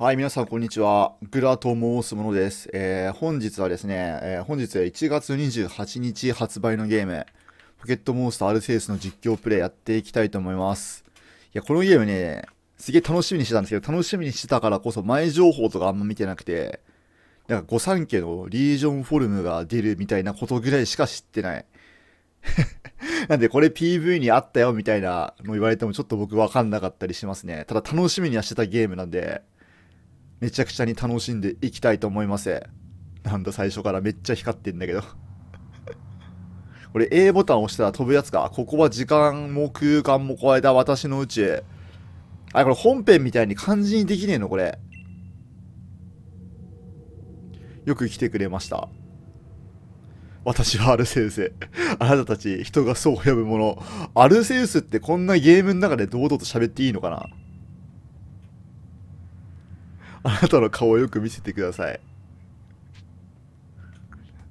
はい、皆さん、こんにちは。グラと申すものです。えー本日はですね、えー本日は1月28日発売のゲーム、ポケットモンスターアルセウスの実況プレイやっていきたいと思います。いや、このゲームね、すげえ楽しみにしてたんですけど、楽しみにしてたからこそ前情報とかあんま見てなくて、なんか御三家のリージョンフォルムが出るみたいなことぐらいしか知ってない。なんでこれ PV にあったよみたいなの言われてもちょっと僕わかんなかったりしますね。ただ楽しみにはしてたゲームなんで、めちゃくちゃに楽しんでいきたいと思います。なんだ最初からめっちゃ光ってんだけど。これ A ボタン押したら飛ぶやつか？ここは時間も空間も超えた私の宇宙。あれこれ本編みたいに漢字にできねえの？これ。よく来てくれました。私はアルセウス。あなたたち、人がそう呼ぶもの。アルセウスってこんなゲームの中で堂々と喋っていいのかな？あなたの顔をよく見せてください。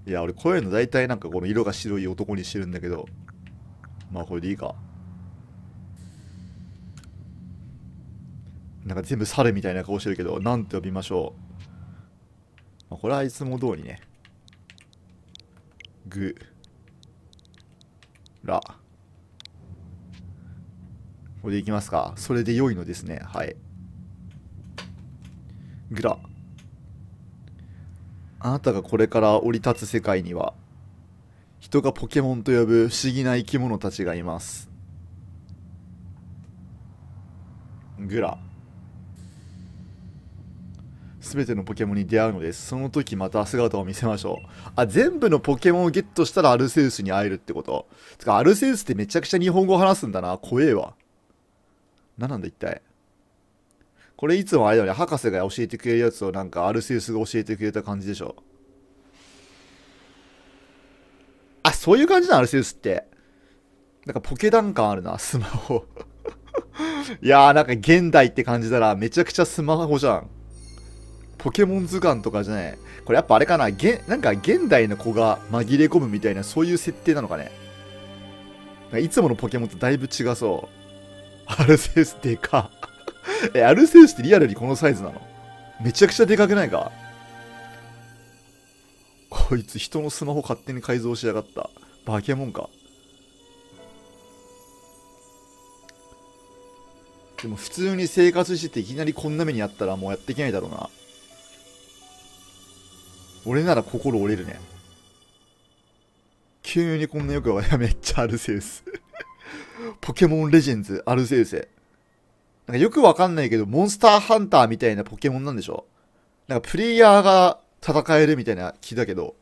いや、俺こういうの大体なんかこの色が白い男にしてるんだけど。まあこれでいいか。なんか全部猿みたいな顔してるけど、なんて呼びましょう。まあ、これはいつも通りね。ぐ。ら。これでいきますか。それで良いのですね。はい。グラ。あなたがこれから降り立つ世界には人がポケモンと呼ぶ不思議な生き物たちがいます。グラ。すべてのポケモンに出会うのです。その時また姿を見せましょう。あ全部のポケモンをゲットしたらアルセウスに会えるってこと。つかアルセウスってめちゃくちゃ日本語話すんだな。怖えわ。何なんだ一体。これいつもあれだよね、博士が教えてくれるやつをなんかアルセウスが教えてくれた感じでしょ。あ、そういう感じなのアルセウスって。なんかポケダン感あるな、スマホ。いやーなんか現代って感じたらめちゃくちゃスマホじゃん。ポケモン図鑑とかじゃない。これやっぱあれかな、げなんか現代の子が紛れ込むみたいなそういう設定なのかね。なんかいつものポケモンとだいぶ違そう。アルセウスでか。え、アルセウスってリアルにこのサイズなの？めちゃくちゃでかくないか？こいつ人のスマホ勝手に改造しやがった。バケモンか。でも普通に生活してていきなりこんな目にあったらもうやっていけないだろうな。俺なら心折れるね。急にこんなよくわかめっちゃアルセウス。ポケモンレジェンズアルセウス。なんかよくわかんないけど、モンスターハンターみたいなポケモンなんでしょ？なんかプレイヤーが戦えるみたいな気だけど、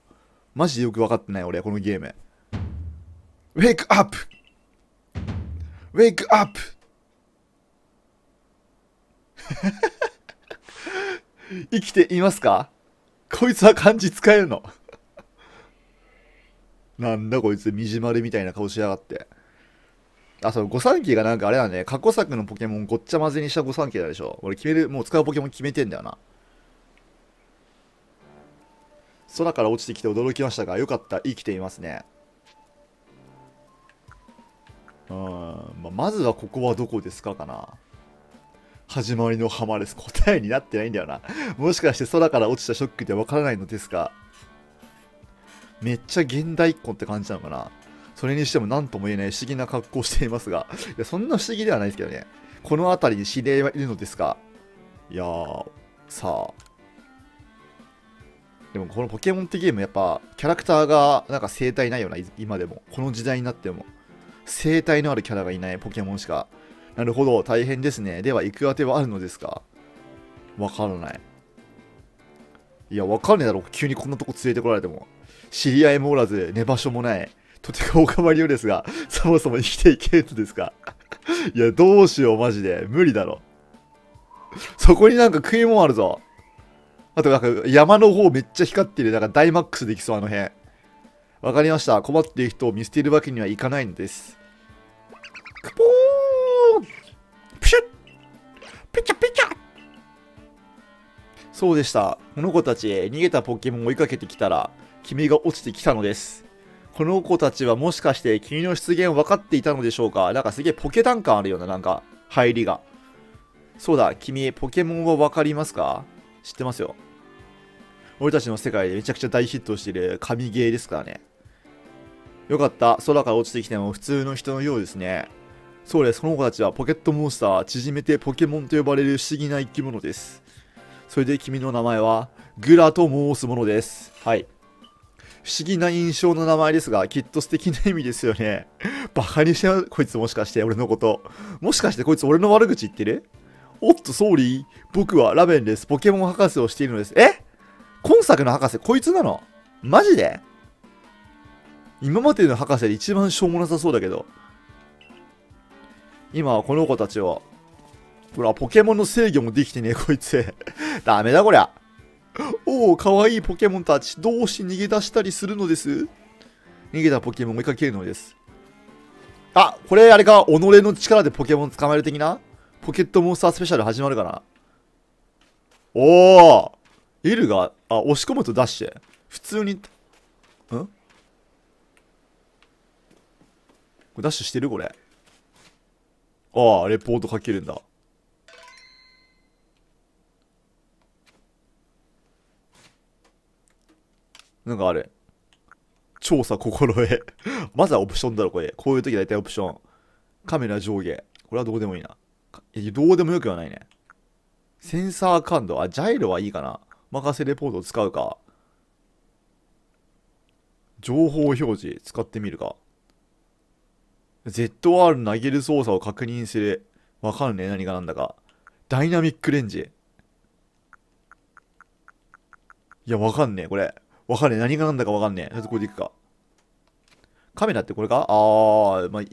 マジでよくわかってない俺このゲーム。ウェイクアップウェイクアップ生きていますか？こいつは漢字使えるの？なんだこいつ、みじまるみたいな顔しやがって。あ、そう、御三家がなんかあれだね、過去作のポケモンごっちゃ混ぜにした御三家だでしょ。俺決める、もう使うポケモン決めてんだよな。空から落ちてきて驚きましたが、よかった、生きていますね。うん、まあ、まずはここはどこですかかな。始まりの浜です。答えになってないんだよな。もしかして空から落ちたショックでわからないのですかめっちゃ現代っ子って感じなのかなそれにしても何とも言えない不思議な格好をしていますが、いやそんな不思議ではないですけどね。この辺りに知り合いはいるのですか？いやー、さあ。でもこのポケモンってゲームやっぱキャラクターがなんか生態ないよな、今でも。この時代になっても。生態のあるキャラがいないポケモンしか。なるほど、大変ですね。では行く当てはあるのですか？わからない。いや、わかんねえだろ。急にこんなとこ連れてこられても。知り合いもおらず、寝場所もない。とてもお変わりようですが、そもそも生きていけるのですか？いや、どうしよう、マジで。無理だろ。そこになんか食い物あるぞ。あとなんか山の方めっちゃ光ってる。なんかダイマックスできそう、あの辺。わかりました。困っている人を見捨てるわけにはいかないのです。クポーンプシュッピチャピチャそうでした。この子たち、逃げたポケモンを追いかけてきたら、君が落ちてきたのです。この子たちはもしかして君の出現を分かっていたのでしょうか？なんかすげえポケダン感あるような、なんか、入りが。そうだ、君、ポケモンは分かりますか？知ってますよ。俺たちの世界でめちゃくちゃ大ヒットしてる神ゲーですからね。よかった。空から落ちてきても普通の人のようですね。そうです。この子たちはポケットモンスター、縮めてポケモンと呼ばれる不思議な生き物です。それで君の名前は、グラと申すものです。はい。不思議な印象の名前ですが、きっと素敵な意味ですよね。バカにしてこいつもしかして俺のこと。もしかしてこいつ俺の悪口言ってる？おっと、ソーリー。僕はラベンです。ポケモン博士をしているのです。え？今作の博士、こいつなの？マジで？今までの博士で一番しょうもなさそうだけど。今はこの子たちを。ほら、ポケモンの制御もできてねえ、こいつ。ダメだ、こりゃ。おお、かわいいポケモンたち、どうし逃げ出したりするのです？逃げたポケモンを追いかけるのです。あ、これあれか、己の力でポケモン捕まえる的な？ポケットモンスタースペシャル始まるかな？おお !L が、あ、押し込むとダッシュ。普通に、ん？これダッシュしてるこれ。ああ、レポート書けるんだ。なんかあれ。調査心得 まずはオプションだろ、これ。こういう時大体オプション。カメラ上下。これはどうでもいいな。いどうでもよくはないね。センサー感度。あ、ジャイロはいいかな。任せレポートを使うか。情報表示使ってみるか。ZR 投げる操作を確認する。わかんねえ、何が何だか。ダイナミックレンジ。いや、わかんねえ、これ。わかんねえ。何が何だかわかんねえ。ちょっとこれでいくか。カメラってこれか？あー、まあ、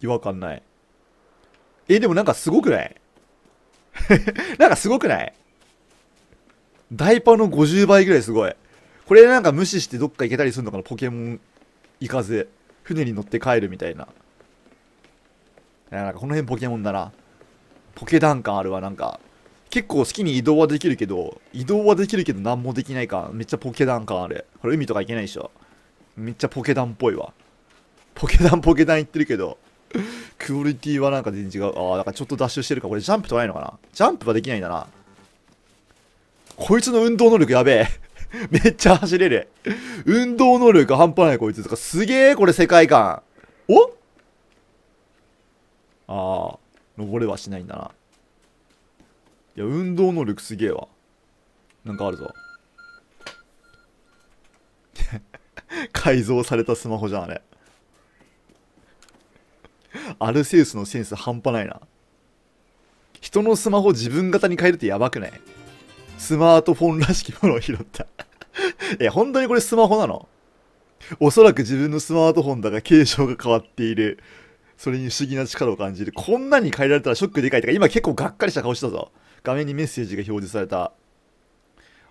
違和感ない。え、でもなんかすごくない？なんかすごくない？ダイパの50倍ぐらいすごい。これなんか無視してどっか行けたりするのかな？ポケモン行かず。船に乗って帰るみたいな。なんかこの辺ポケモンだな。ポケダン感あるわ、なんか。結構好きに移動はできるけど、移動はできるけど何もできないか。めっちゃポケダン感ある。これ海とか行けないでしょ。めっちゃポケダンっぽいわ。ポケダンポケダン行ってるけど、クオリティはなんか全然違う。ああ、だからちょっとダッシュしてるか。これジャンプとかないのかな？ジャンプはできないんだな。こいつの運動能力やべえ。めっちゃ走れる。運動能力半端ないこいつとか。すげえこれ世界観。お？ああ、登れはしないんだな。いや、運動能力すげえわ。なんかあるぞ。改造されたスマホじゃん、あれ。アルセウスのセンス半端ないな。人のスマホ自分型に変えるってやばくない？スマートフォンらしきものを拾った え、本当にこれスマホなのおそらく自分のスマートフォンだが形状が変わっている。それに不思議な力を感じる。こんなに変えられたらショックでかいとか、今結構がっかりした顔したぞ。画面にメッセージが表示された。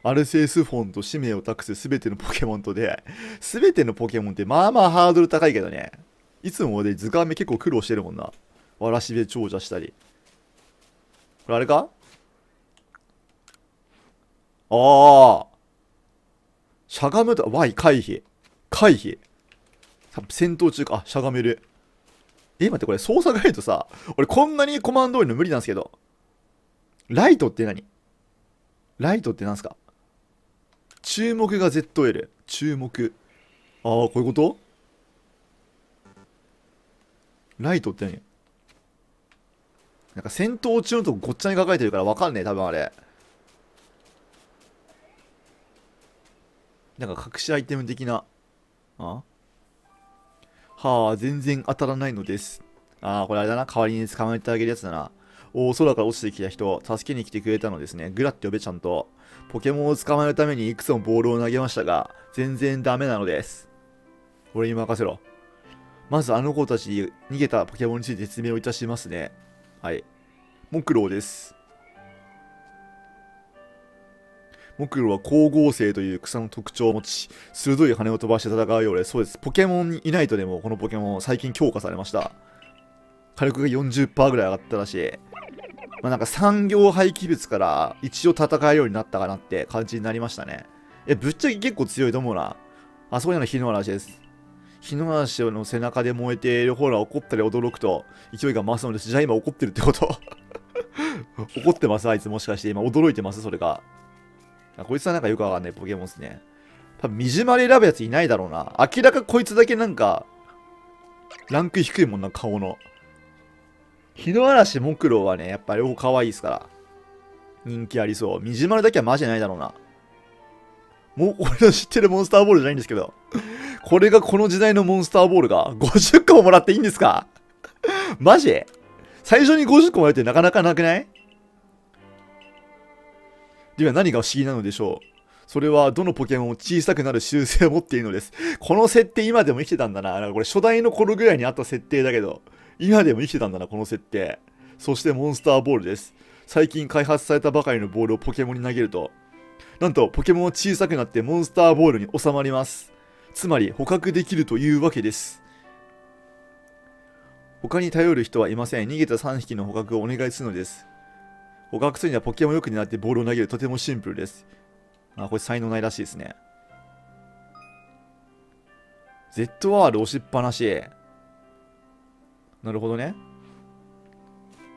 アルセウスフォンと使命を託す全てのポケモンと出会い。全てのポケモンってまあまあハードル高いけどね。いつも俺図鑑目結構苦労してるもんな。わらしべ長者したり。これあれか？ああ。しゃがむと、Y 回避。回避。戦闘中か。あ、しゃがめる。え、待って、これ操作ガイドさ、俺こんなにコマンド通りの無理なんですけど。ライトって何？ライトって何すか？注目が ZL。注目。ああ、こういうこと？ライトって何？なんか戦闘中のとこごっちゃに書かれてるからわかんねえ、多分あれ。なんか隠しアイテム的な。あ？はあ、全然当たらないのです。ああ、これあれだな。代わりに捕まえてあげるやつだな。おお、空から落ちてきた人、助けに来てくれたのですね。グラって呼べちゃんと。ポケモンを捕まえるためにいくつもボールを投げましたが、全然ダメなのです。俺に任せろ。まずあの子たちに逃げたポケモンについて説明をいたしますね。はい。木狼です。木狼は光合成という草の特徴を持ち、鋭い羽を飛ばして戦うようで、そうです。ポケモンにいないとでも、このポケモン最近強化されました。火力が40%ぐらい上がったらしい。まあなんか産業廃棄物から一応戦えるようになったかなって感じになりましたね。え、ぶっちゃけ結構強いと思うな。あそこにある火の嵐です。火の嵐の背中で燃えているほら怒ったり驚くと勢いが増すのです。じゃあ今怒ってるってこと 怒ってますあいつもしかして今驚いてますそれが。こいつはなんかよくわかんないポケモンですね。多分、ミジマで選ぶやついないだろうな。明らかこいつだけなんか、ランク低いもんな、顔の。日の嵐木狼はね、やっぱ両方可愛いですから。人気ありそう。ミジマルだけはマジでないだろうな。もう、俺の知ってるモンスターボールじゃないんですけど。これがこの時代のモンスターボールが50個ももらっていいんですか？マジ？最初に50個もらえてなかなかなくない？では何が不思議なのでしょうそれはどのポケモンも小さくなる習性を持っているのです。この設定今でも生きてたんだな。これ初代の頃ぐらいにあった設定だけど、今でも生きてたんだな、この設定。そしてモンスターボールです。最近開発されたばかりのボールをポケモンに投げると、なんとポケモンは小さくなってモンスターボールに収まります。つまり捕獲できるというわけです。他に頼る人はいません。逃げた3匹の捕獲をお願いするのです。捕獲するにはポケモンよく狙ってボールを投げるとてもシンプルです。あ、これ才能ないらしいですね。ZR 押しっぱなし。なるほどね。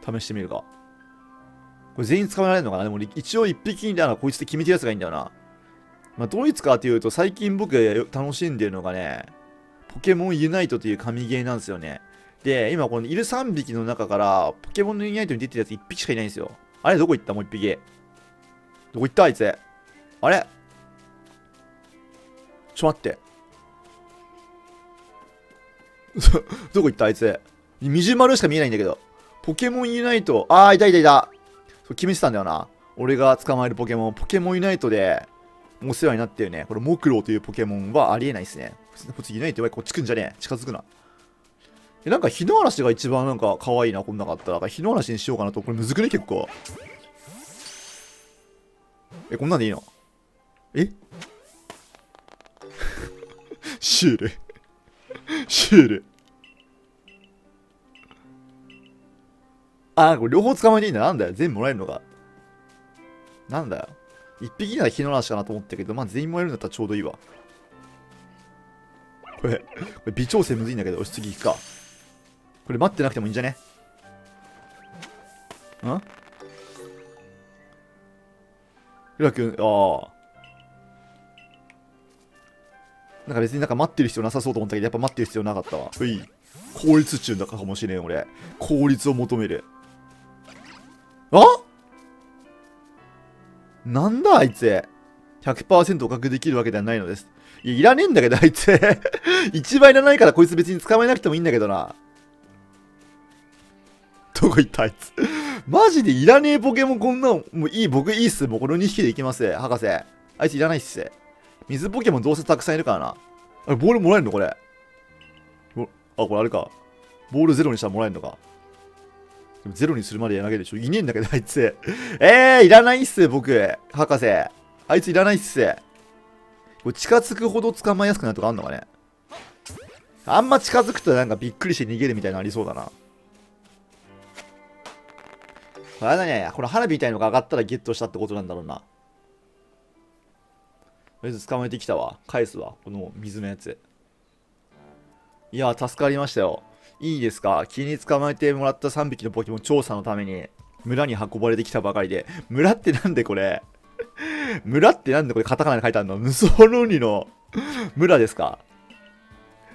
試してみるか。これ全員捕まえられるのかな？でも一応一匹みたいなこいつって決めてるやつがいいんだよな。まあ、どいつかっていうと最近僕が楽しんでるのがね、ポケモンユナイトという神ゲーなんですよね。で、今このいる3匹の中からポケモンのユナイトに出てるやつ1匹しかいないんですよ。あれどこ行った？もう1匹。どこ行った？あいつ。あれ？ちょ待って。どこ行った？あいつ。みじまるしか見えないんだけど。ポケモンユナイト。あー、いたいたいた。そう決めてたんだよな。俺が捕まえるポケモン。ポケモンユナイトでお世話になってるね。これ、モクロウというポケモンはありえないですね。こっちユナイトはこっち来んじゃねえ。近づくな。え、なんか日の嵐が一番なんか可愛いな、こんなかったら。日の嵐にしようかなと。これむずくね結構。え、こんなんでいいの？え？シュール シュールあ、これ両方捕まえていいんだ。なんだよ。全部もらえるのか。なんだよ。一匹なら日の嵐かなと思ったけど、まあ全員もらえるんだったらちょうどいいわ。これ、これ微調整むずいんだけど、よし、次行くか。これ待ってなくてもいいんじゃね？ん？ひらくん、ああ。なんか別になんか待ってる必要なさそうと思ったけど、やっぱ待ってる必要なかったわ。ふい。効率中だかもしれん、俺。効率を求める。あ？なんだ、あいつ。100%捕獲できるわけではないのです。いや、いらねえんだけど、あいつ。一番いらないからこいつ別に捕まえなくてもいいんだけどな。どこ行ったあいつ。マジでいらねえポケモンこんなの、もういい、僕いいっす。もうこの2匹でいきます、博士。あいついらないっす。水ポケモンどうせたくさんいるからな。あれ、ボールもらえるのこれ。あ、これあれか。ボールゼロにしたらもらえるのか。でもゼロにするまでやらなげるでしょ？いねえんだけど、あいつ。えー、いらないっす、僕。博士。あいついらないっす。これ近づくほど捕まえやすくなるとかあんのかね？あんま近づくとなんかびっくりして逃げるみたいなのありそうだな。あれだね、この花火みたいのが上がったらゲットしたってことなんだろうな。とりあえず捕まえてきたわ。返すわ。この水のやつ。いや、助かりましたよ。いいですか？気に捕まえてもらった3匹のポケモン調査のために村に運ばれてきたばかりで。村ってなんでこれ？村ってなんでこれ？カタカナで書いてあるの？無双論理の 村ですか？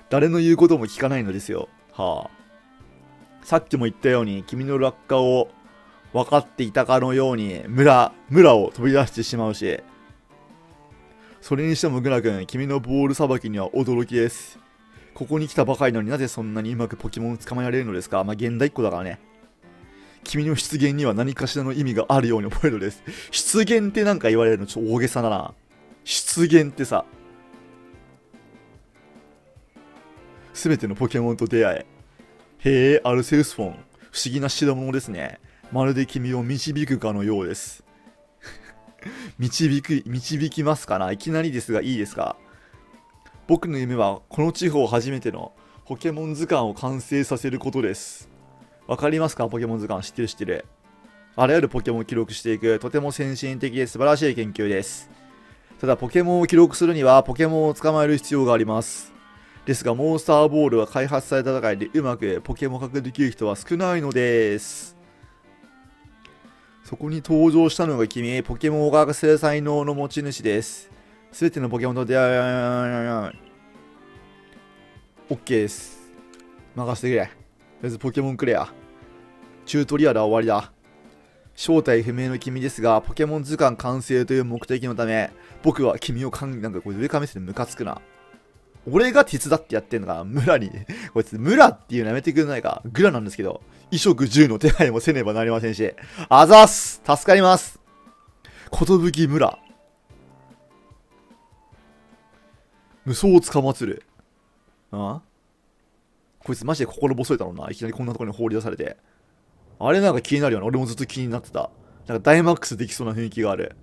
誰の言うことも聞かないのですよ。はあ。さっきも言ったように君の落下を分かっていたかのように村、村を飛び出してしまうし、それにしてもグラ君、君のボールさばきには驚きです。ここに来たばかりなのになぜそんなにうまくポケモンを捕まえられるのですか？まあ、現代っ子だからね。君の出現には何かしらの意味があるように思えるのです。出現ってなんか言われるのちょっと大げさだな。出現ってさ。すべてのポケモンと出会え。へえ、アルセウスフォン。不思議な代物ですね。まるで君を導くかのようです。導く、導きますかな？いきなりですがいいですか？僕の夢はこの地方初めてのポケモン図鑑を完成させることです。わかりますか？ポケモン図鑑知ってる知ってる。あらゆるポケモンを記録していく、とても先進的で素晴らしい研究です。ただ、ポケモンを記録するには、ポケモンを捕まえる必要があります。ですが、モンスターボールは開発された中でうまくポケモンを獲得できる人は少ないのです。そこに登場したのが君、ポケモンを学す才能の持ち主です。すべてのポケモンと出会い、OK です。任せてくれ。とりあえずポケモンくれや。チュートリアルは終わりだ。正体不明の君ですが、ポケモン図鑑完成という目的のため、僕は君をかん、なんかこれ上から見せてムカつくな。俺が手伝ってやってんのか、村に。こいつ、村っていうのやめてくれないか。グラなんですけど、衣食住の手配もせねばなりませんし。あざっす助かりますことぶき村。無双つかまつる。あ？こいつマジで心細いだろうな。いきなりこんなところに放り出されて。あれなんか気になるよな。俺もずっと気になってた。なんかダイマックスできそうな雰囲気がある。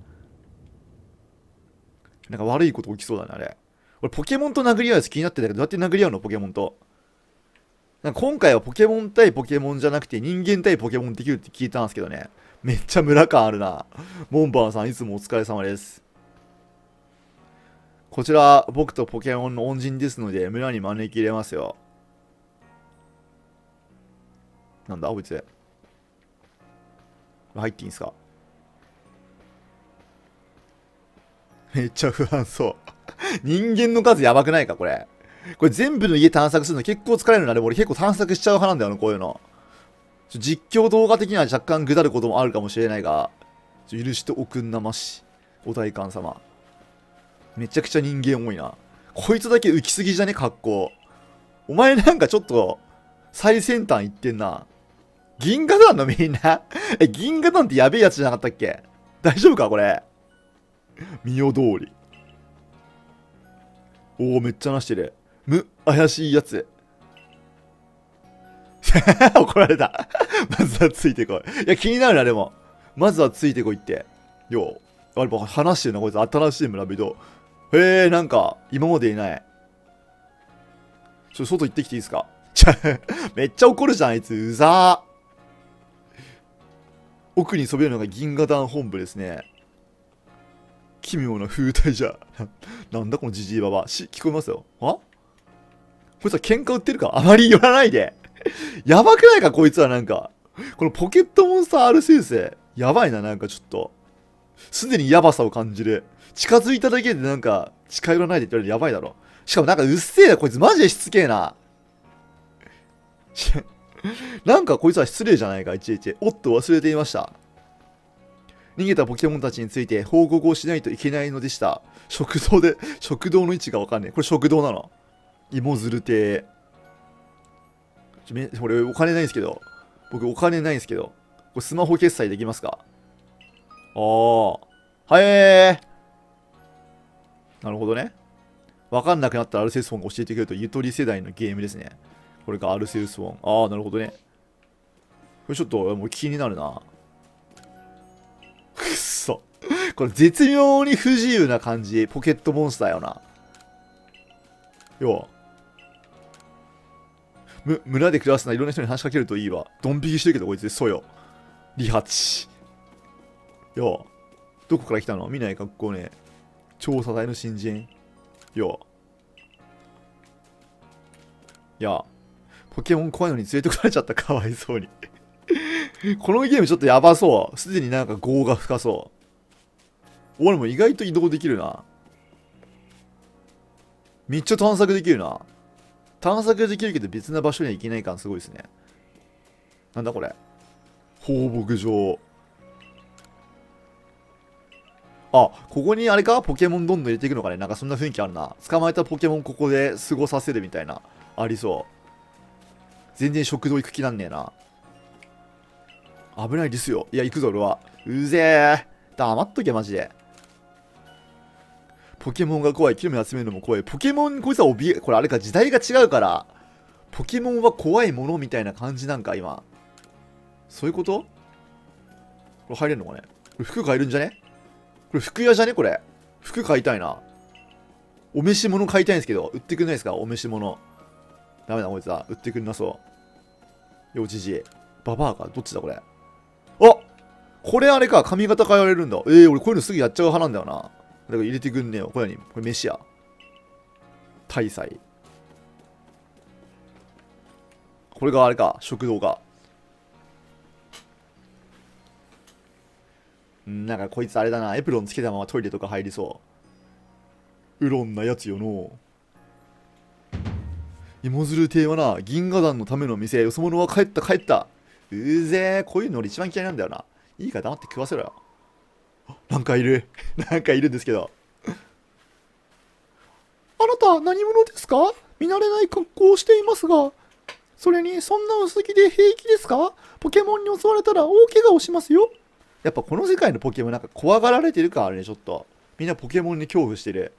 なんか悪いこと起きそうだね、あれ。俺ポケモンと殴り合うやつ気になってたけど、どうやって殴り合うの？ポケモンと。なんか今回はポケモン対ポケモンじゃなくて人間対ポケモンできるって聞いたんですけどね。めっちゃ村感あるな。モンバーさんいつもお疲れ様です。こちら僕とポケモンの恩人ですので村に招き入れますよ。なんだこいつ。入っていいんすか？めっちゃ不安そう。人間の数やばくないかこれ。これ全部の家探索するの結構疲れるな。でも俺結構探索しちゃう派なんだよな、こういうの。実況動画的には若干ぐだることもあるかもしれないが、許しておくんなまし。お代官様。めちゃくちゃ人間多いな。こいつだけ浮きすぎじゃね、格好。お前なんかちょっと、最先端行ってんな。銀河団のみんな？え、銀河団ってやべえやつじゃなかったっけ？大丈夫か？これ。見よ通り。おお、めっちゃ話してる。む、怪しいやつ。怒られた。まずはついてこい。いや、気になるな、でも。まずはついてこいって。よう。あれ、話してるな、こいつ。新しい村人。へえ、なんか、今までいない。ちょ、っと外行ってきていいですか？ちゃ、めっちゃ怒るじゃん、あいつ。うざー。奥にそびえるのが銀河団本部ですね。奇妙な風体じゃ。なんだこのジジイババ。し、聞こえますよ。あこいつは喧嘩売ってるか？あまり寄らないで。やばくないか？こいつはなんか。このポケットモンスター R 先生。やばいな、なんかちょっと。すでにヤバさを感じる。近づいただけでなんか、近寄らないでって言われるやばいだろ。しかもなんかうっせえな、こいつマジでしつけえな。なんかこいつは失礼じゃないか、いちいち。おっと、忘れていました。逃げたポケモンたちについて報告をしないといけないのでした。食堂で、食堂の位置がわかんねえ。これ食堂なの芋づる亭。ちょめこれお金ないんですけど。僕お金ないんですけど。これスマホ決済できますか？ああ。はえー。なるほどね。わかんなくなったらアルセウスフォンが教えてくれるとゆとり世代のゲームですね。これがアルセウスフォン。ああ、なるほどね。これちょっともう気になるな。くっそ。これ絶妙に不自由な感じ。ポケットモンスターよな。要は。む、村で暮らすないろんな人に話しかけるといいわ。ドン引きしてるけどこいつ、そうよ。リハチ。よ。どこから来たの？見ない格好ね。調査隊の新人。よ。いや、ポケモン怖いのに連れてこられちゃった。かわいそうに。このゲームちょっとやばそう。すでになんか業が深そう。俺も意外と移動できるな。めっちゃ探索できるな。探索できるけど別な場所には行けない感すごいですね。なんだこれ。放牧場。あ、ここにあれか？ポケモンどんどん入れていくのかね？なんかそんな雰囲気あるな。捕まえたポケモンここで過ごさせるみたいな。ありそう。全然食堂行く気なんねえな。危ないですよ。いや、行くぞ、俺は。うぜえ。黙っとけ、マジで。ポケモンが怖い。木の実集めるのも怖い。ポケモン、こいつは怯え、これあれか、時代が違うから、ポケモンは怖いものみたいな感じなんか、今。そういうこと？これ入れるのかね？これ服買えるんじゃね？これ服屋じゃね？これ。服買いたいな。お召し物買いたいんですけど、売ってくんないですか？お召し物。ダメだ、こいつは。売ってくんなそう。よ、じじい。ババアか？どっちだ、これ。あこれあれか、髪型変えられるんだ。えー、俺こういうのすぐやっちゃう派なんだよな。だから入れてくんねえよ。これ何？これ飯や。大祭。これがあれか、食堂か。なんかこいつあれだな。エプロンつけたままトイレとか入りそう。うろんなやつよの。芋づる亭はな銀河団のための店よそ者は帰った帰った。うぜえこういうの俺一番嫌いなんだよな。いいから黙って食わせろよ。なんかいる。なんかいるんですけど。あなた何者ですか？見慣れない格好をしていますが。それにそんな薄着で平気ですか？ポケモンに襲われたら大怪我をしますよ。やっぱこの世界のポケモンなんか怖がられてるからねちょっと。みんなポケモンに恐怖してる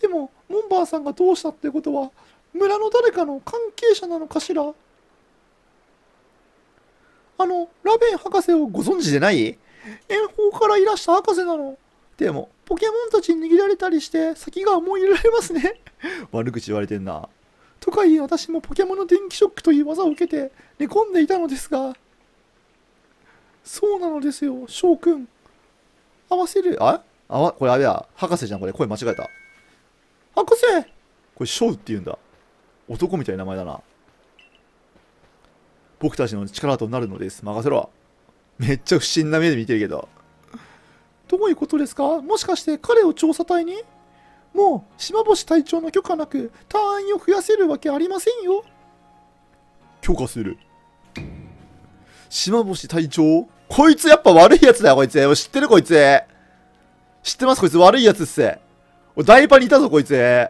でもモンバーさんがどうしたってことは村の誰かの関係者なのかしら？あのラベン博士をご存知でない？遠方からいらした博士なの？でもポケモンたちに握られたりして先が思い入れられますね。悪口言われてんな。とか言い私もポケモンの電気ショックという技を受けて寝込んでいたのですがそうなのですよ。翔くん。合わせる？あ？あわこれあれや博士じゃんこれ。声間違えた。博士！これ翔って言うんだ。男みたいな名前だな。僕たちの力となるのです。任せろ。めっちゃ不審な目で見てるけど。どういうことですか？もしかして彼を調査隊に？もう島星隊長の許可なく隊員を増やせるわけありませんよ。許可する。島星隊長？こいつやっぱ悪いやつだよこいつ。知ってるこいつ。知ってますこいつ。悪いやつっす。大パにいたぞこいつ。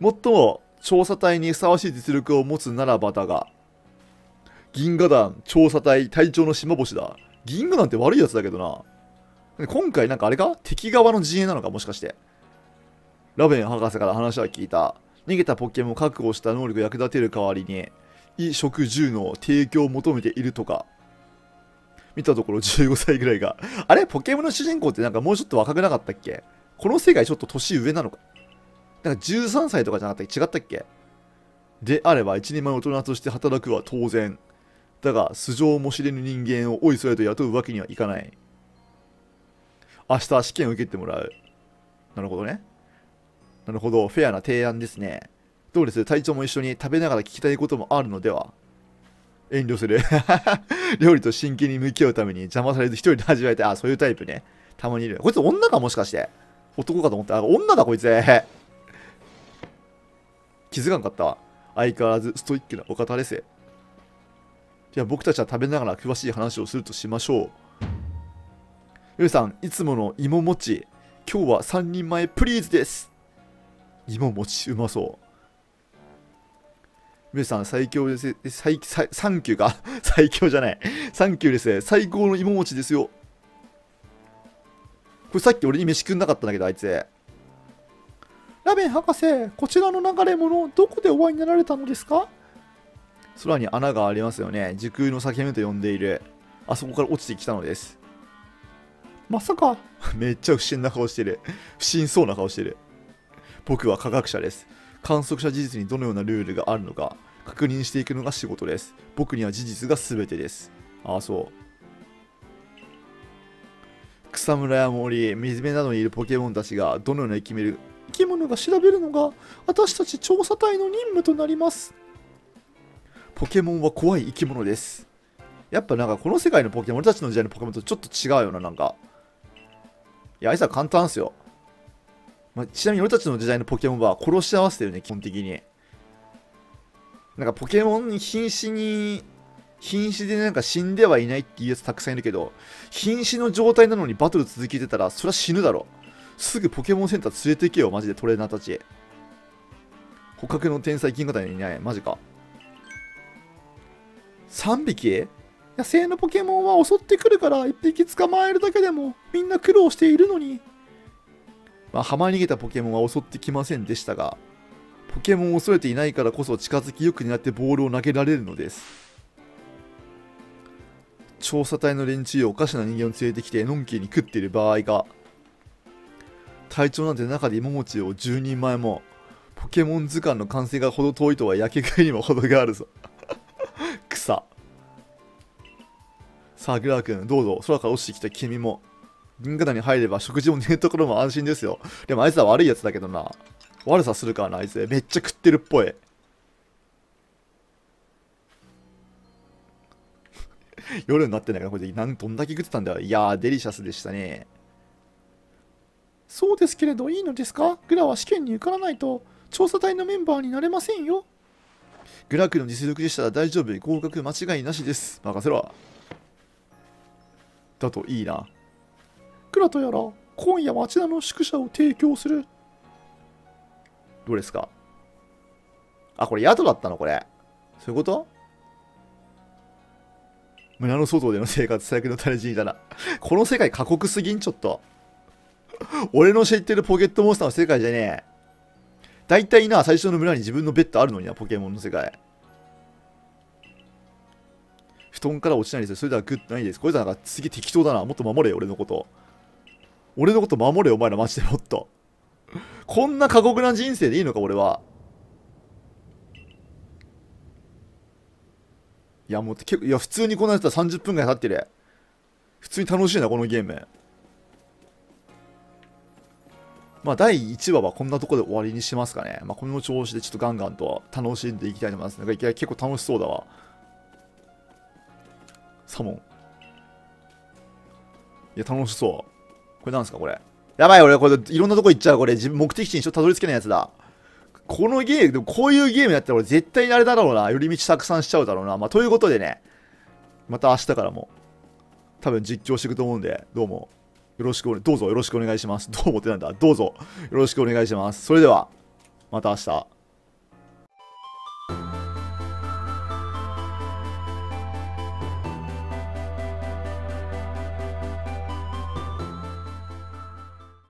もっとも調査隊にふさわしい実力を持つならばだが銀河団調査隊隊長の島星だ。銀河団って悪いやつだけどな。今回なんかあれか？敵側の陣営なのかもしかして。ラベン博士から話は聞いた。逃げたポケモンを確保した能力を役立てる代わりに。衣食住の提供を求めているとか見たところ15歳ぐらいがあれ？ポケモンの主人公ってなんかもうちょっと若くなかったっけ？この世界ちょっと年上なのか？なんか13歳とかじゃなかったっけ？違ったっけ？であれば一人前大人として働くは当然。だが素性も知れぬ人間をおいそれと雇うわけにはいかない。明日試験を受けてもらう。なるほどね。なるほど。フェアな提案ですね。どうです？隊長も一緒に食べながら聞きたいこともあるのでは？遠慮する。料理と真剣に向き合うために邪魔されず一人で味わえてあそういうタイプね。たまにいる。こいつ女かもしかして。男かと思った。あ女だこいつ。気づかんかったわ。相変わらずストイックなお方です。じゃあ僕たちは食べながら詳しい話をするとしましょう。ゆうさんいつもの芋餅今日は3人前プリーズです。芋餅うまそう。皆さん最強です。最最サンキューか？最強じゃない。サンキューです最高の芋餅ですよ。これさっき俺に飯くんなかったんだけどあいつ。ラベン博士こちらの流れ物どこでお会いになられたのですか？空に穴がありますよね。時空の裂け目と呼んでいる。あそこから落ちてきたのです。まさか。めっちゃ不審な顔してる。不審そうな顔してる。僕は科学者です。観測者事実にどのようなルールがあるのか確認していくのが仕事です。僕には事実が全てです。ああそう。草むらや森水辺などにいるポケモンたちがどのような生きる生き物が調べるのが私たち調査隊の任務となります。ポケモンは怖い生き物です。やっぱなんかこの世界のポケモン俺たちの時代のポケモンとちょっと違うよななんか。いやあいつは簡単っすよ。まあ、ちなみに俺たちの時代のポケモンは殺し合わせてるね、基本的に。なんかポケモンに瀕死に、瀕死でなんか死んではいないっていうやつたくさんいるけど、瀕死の状態なのにバトル続けてたら、そりゃ死ぬだろ。すぐポケモンセンター連れて行けよ、マジでトレーナーたち。捕獲の天才金型にいない、マジか。3匹？野生のポケモンは襲ってくるから1匹捕まえるだけでもみんな苦労しているのにまあ、浜に逃げたポケモンは襲ってきませんでしたが、ポケモンを恐れていないからこそ近づきよくになってボールを投げられるのです。調査隊の連中をおかしな人間を連れてきてのんきに食っている場合が、隊長なんて中で芋餅を10人前も、ポケモン図鑑の完成がほど遠いとは焼け食いにも程があるぞ。草。さあ、グラー君、どうぞ、空から落ちてきた君も、銀河団に入れば食事も寝るところも安心ですよ。でもあいつは悪いやつだけどな。悪さするからな、あいつ。めっちゃ食ってるっぽい。夜になってんだからこれでなんどんだけ食ってたんだよいやーデリシャスでしたねそうですけれどいいのですか？グラは試験に受からないと調査隊のメンバーになれませんよグラクの実力でしたら大丈夫合格間違いなしです任せろだといいなグラとやら今夜町田の宿舎を提供する。どうですか？あこれ宿だったの？これ。そういうこと？村の外での生活最悪の種人いたな。この世界過酷すぎん？ちょっと。俺の知ってるポケットモンスターの世界じゃねえ。大体な最初の村に自分のベッドあるのになポケモンの世界。布団から落ちないです。よそれでは good night です。これじゃなんか次適当だな。もっと守れよ俺のこと。俺のこと守れよお前らマジでもっと。こんな過酷な人生でいいのか俺は。いやもう結構いや普通にこんなやったら30分ぐらい経ってる。普通に楽しいなこのゲーム。まあ第1話はこんなところで終わりにしますかね。まあこの調子でちょっとガンガンと楽しんでいきたいと思いますなんかいきなり結構楽しそうだわ。サモン。いや楽しそう。これなんですかこれ？やばい俺これいろんなとこ行っちゃうこれ目的地にちょっとたどり着けないやつだこのゲーム、でもこういうゲームやったら俺絶対にあれだろうな。寄り道たくさんしちゃうだろうな。まあ、ということでね、また明日からも、多分実況していくと思うんで、どうも、よろしくお、どうぞよろしくお願いします。どうもってなんだ？どうぞよろしくお願いします。それでは、また明日。